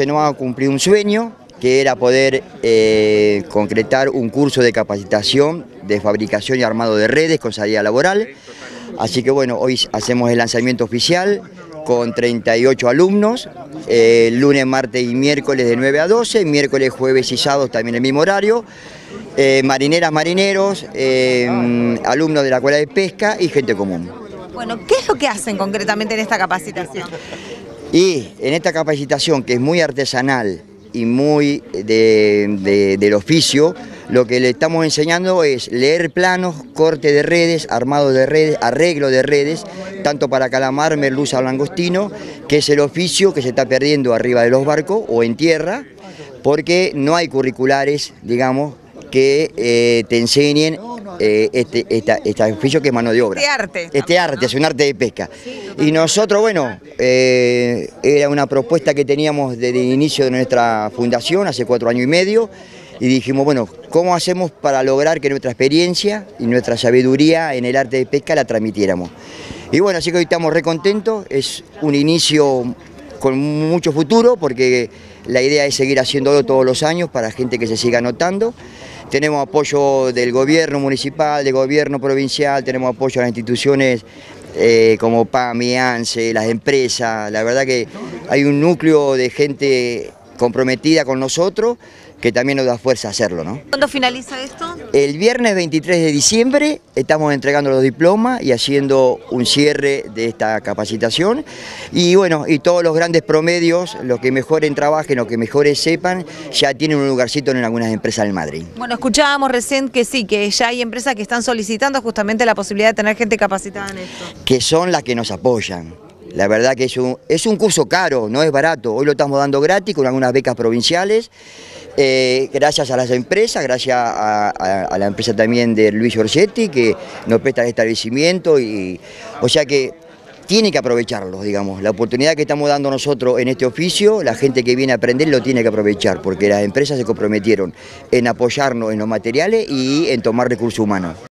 Se nos ha cumplido un sueño, que era poder eh, concretar un curso de capacitación de fabricación y armado de redes con salida laboral. Así que bueno, hoy hacemos el lanzamiento oficial con 38 alumnos, eh, lunes, martes y miércoles de 9 a 12, miércoles, jueves y sábados también el mismo horario, eh, marineras, marineros, alumnos de la escuela de pesca y gente común. Bueno, ¿qué es lo que hacen concretamente en esta capacitación? Y en esta capacitación, que es muy artesanal y muy del oficio, lo que le estamos enseñando es leer planos, corte de redes, armado de redes, arreglo de redes, tanto para calamar, merluza o langostino, que es el oficio que se está perdiendo arriba de los barcos o en tierra, porque no hay curriculares, digamos, que eh, te enseñen eh, este, este oficio que es mano de obra. Este arte. Este arte, es un arte de pesca. Y nosotros, bueno, eh, era una propuesta que teníamos desde el inicio de nuestra fundación, hace cuatro años y medio, y dijimos, bueno, ¿cómo hacemos para lograr que nuestra experiencia y nuestra sabiduría en el arte de pesca la transmitiéramos? Y bueno, así que hoy estamos recontentos, es un inicio con mucho futuro porque la idea es seguir haciéndolo todos los años para gente que se siga anotando. Tenemos apoyo del gobierno municipal, del gobierno provincial, tenemos apoyo a las instituciones eh, como PAMI, ANSE, las empresas. La verdad que hay un núcleo de gente comprometida con nosotros que también nos da fuerza a hacerlo. ¿no? ¿Cuándo finaliza esto? El viernes 23 de diciembre estamos entregando los diplomas y haciendo un cierre de esta capacitación. Y bueno, y todos los grandes promedios, los que mejoren trabajen, los que mejores sepan, ya tienen un lugarcito en algunas empresas del Madrid. Bueno, escuchábamos recién que sí, que ya hay empresas que están solicitando justamente la posibilidad de tener gente capacitada en esto. Que son las que nos apoyan. La verdad que es un, es un curso caro, no es barato. Hoy lo estamos dando gratis con algunas becas provinciales. Eh, gracias a las empresas, gracias a, la empresa también de Luis Orsetti que nos presta el establecimiento y o sea que tiene que aprovecharlo, digamos, la oportunidad que estamos dando nosotros en este oficio, la gente que viene a aprender lo tiene que aprovechar porque las empresas se comprometieron en apoyarnos en los materiales y en tomar recursos humanos.